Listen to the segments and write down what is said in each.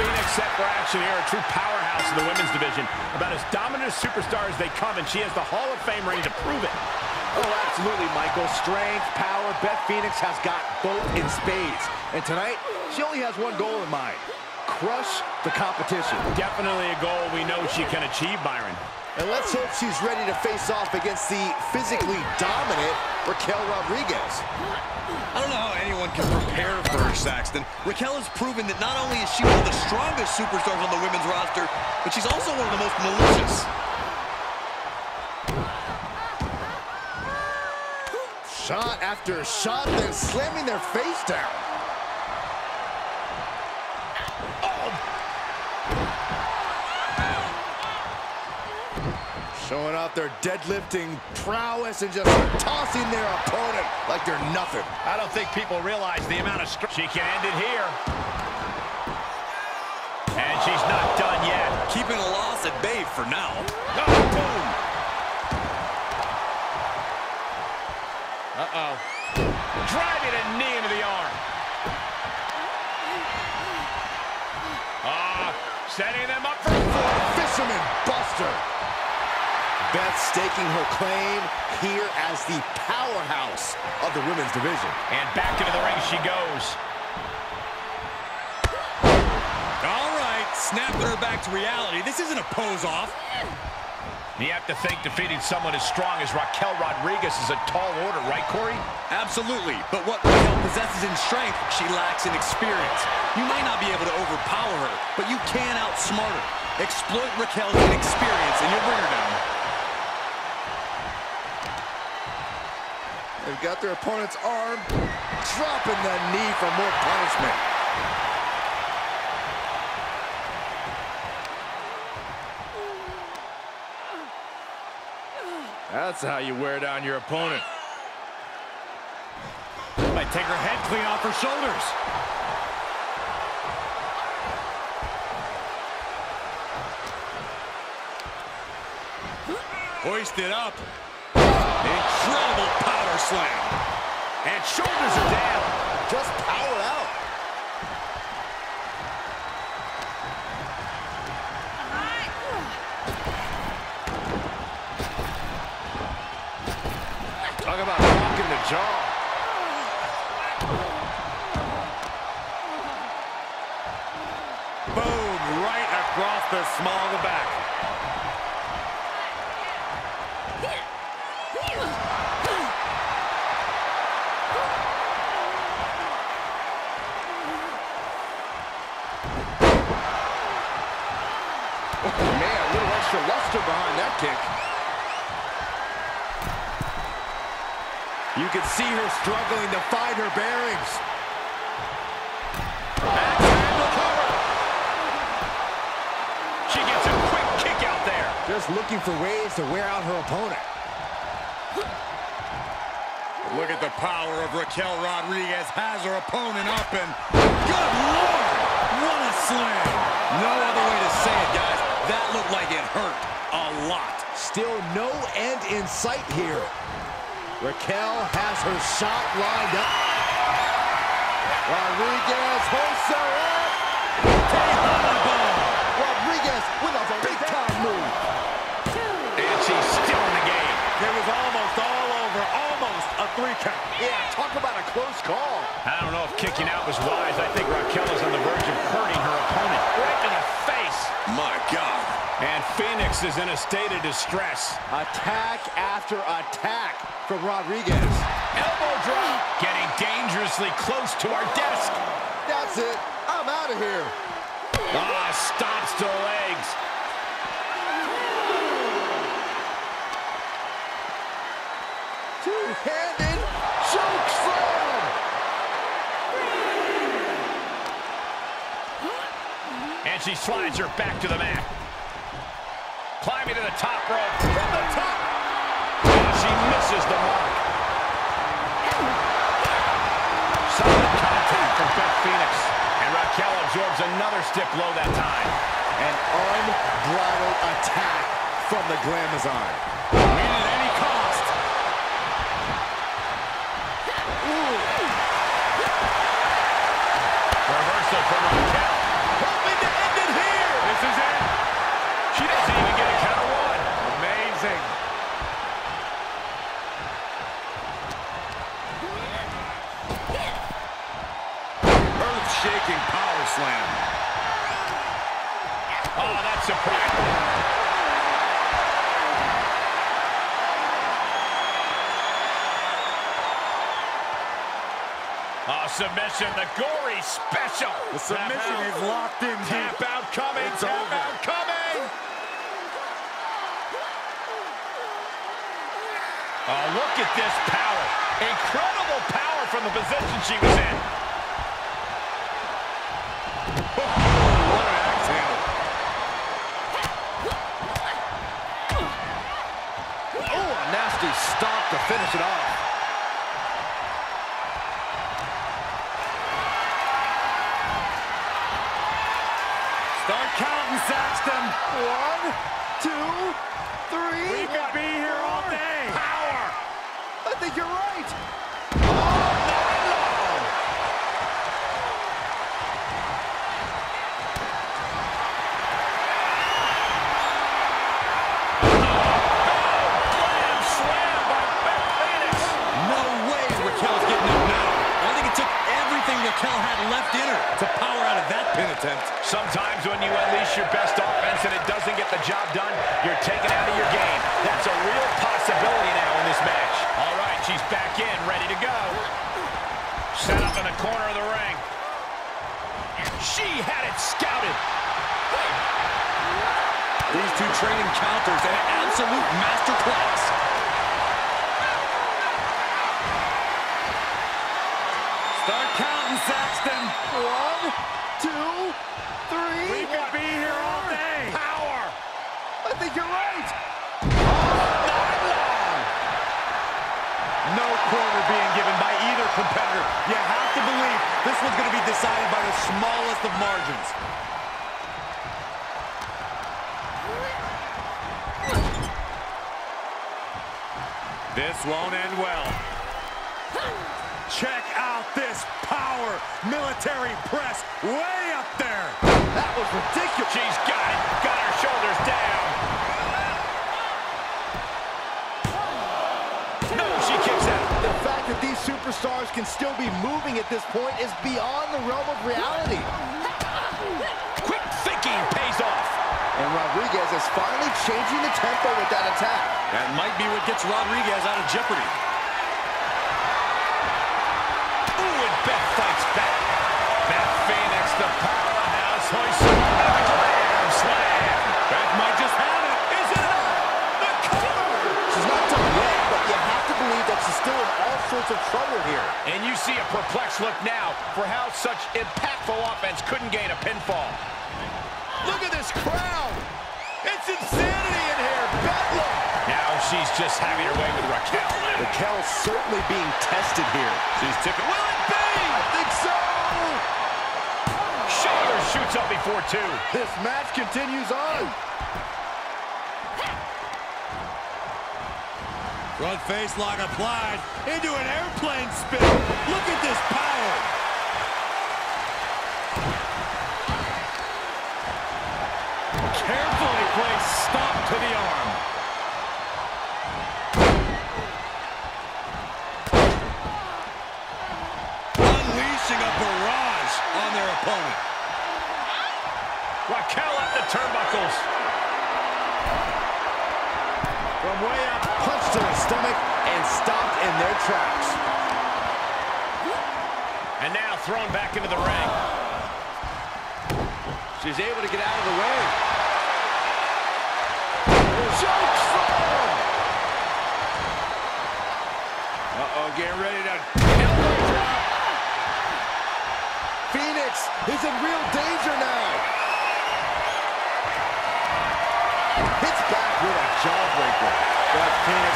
Phoenix set for action here, a true powerhouse in the women's division. About as dominant a superstar as they come, and she has the Hall of Fame ring to prove it. Oh, absolutely, Michael. Strength, power, Beth Phoenix has got both in spades. And tonight, she only has one goal in mind. Crush the competition. Definitely a goal we know she can achieve, Byron. And let's hope she's ready to face off against the physically dominant Raquel Rodriguez. I don't know how anyone can prepare for her, Saxton. Raquel has proven that not only is she one of the strongest superstars on the women's roster, but she's also one of the most malicious. Shot after shot, then slamming their face down. Showing off their deadlifting prowess and just tossing their opponent like they're nothing. I don't think people realize the amount of strength. She can end it here. And she's not done yet. Keeping a loss at bay for now. Oh, boom. Uh-oh. Driving a knee into the arm. Ah, setting them up for four. Fisherman Buster. Beth staking her claim here as the powerhouse of the women's division. And back into the ring she goes. All right, snapping her back to reality. This isn't a pose-off. You have to think defeating someone as strong as Raquel Rodriguez is a tall order, right, Corey? Absolutely, but what Raquel possesses in strength, she lacks in experience. You might not be able to overpower her, but you can outsmart her. Exploit Raquel's inexperience, and you'll bring her down. They've got their opponent's arm, dropping the knee for more punishment. That's how you wear down your opponent. Might take her head clean off her shoulders. Hoisted up. Incredible slam. And shoulders are down. Just power out. Talk about rocking the jaw. Boom, right across the small of the back. Extra luster behind that kick. You can see her struggling to find her bearings. Cover. She gets a quick kick out there. Just looking for ways to wear out her opponent. Look at the power of Raquel Rodriguez. Has her opponent up and... Good Lord! What a slam! No other way to say it, guys. That looked like it hurt a lot. Still no end in sight here. Raquel has her shot lined up. Rodriguez hoists her up. Rodriguez with a big-time move. Three count. Yeah, talk about a close call. I don't know if kicking out was wise. I think Raquel is on the verge of hurting her opponent. Right in the face. My God. And Phoenix is in a state of distress. Attack after attack from Rodriguez. Elbow drop. Getting dangerously close to our desk. That's it. I'm out of here. Ah, stops the legs. And she slides her back to the mat. Climbing to the top rope. From the top. And she misses the mark. Solid contact from Beth Phoenix. And Raquel absorbs another stiff blow that time. An unbridled attack from the Glamazon. Win at any cost. Reversal from submission, the gory special. The submission is locked in deep. Out coming, It's tap over. out coming. Oh, look at this power. Incredible power from the position she was in. What an axe handle. Oh, a nasty stop to finish it off. Start counting, Saxton. One, two, three. We could be here all day. Power. I think you're right. Slam, slam by Beth Phoenix. No way Raquel's getting up now. I think it took everything Raquel had left in her to power out of that pin attempt. Sometimes when you unleash your best offense and it doesn't get the job done, you're taken out of your game. That's a real possibility now in this match. All right, she's back in, ready to go. Set up in the corner of the ring. She had it scouted. These two training counters, an absolute masterclass. Think you're right. No quarter being given by either competitor. You have to believe this one's going to be decided by the smallest of margins. This won't end well. Check out this power. Military press way up there. That was ridiculous. She's got it. Got her shoulders down. No, she kicks out. The fact that these superstars can still be moving at this point is beyond the realm of reality. Quick thinking pays off. And Rodriguez is finally changing the tempo with that attack. That might be what gets Rodriguez out of jeopardy. Beth back. Beth Phoenix, the powerhouse, hoists her back. Slam, slam. Beth might just have it. Is it enough? The cover. She's not done yet, but you have to believe that she's still in all sorts of trouble here. And you see a perplexed look now for how such impactful offense couldn't gain a pinfall. Look at this crowd. It's insanity in here. Bedlam. Now she's just having her way with Raquel. Raquel's certainly being tested here. She's tipping. Will it be? I think so. Shoulder shoots up before two. This match continues on. Front face lock applied into an airplane spin. Look at this power. Turnbuckles. From way up, punch to the stomach and stopped in their tracks. And now thrown back into the ring. She's able to get out of the way. Slam! Uh-oh, get ready to... Phoenix is in real danger now.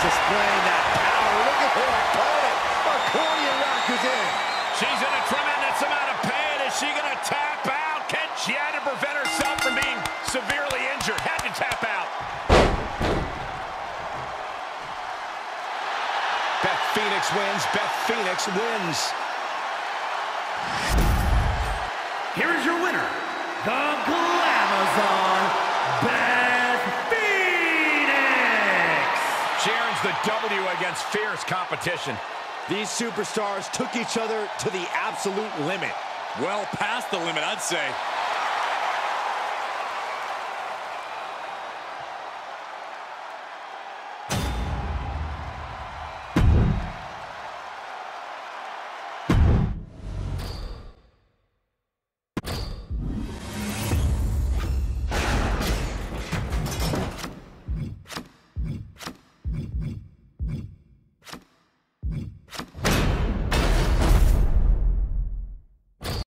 Displaying that power. Look at her opponent. Accordion Rack is in. She's in a tremendous amount of pain. Is she going to tap out? Can she had to prevent herself from being severely injured? Had to tap out. Beth Phoenix wins. Beth Phoenix wins. Here is your winner, the the W against fierce competition. These superstars took each other to the absolute limit. Well past the limit, I'd say.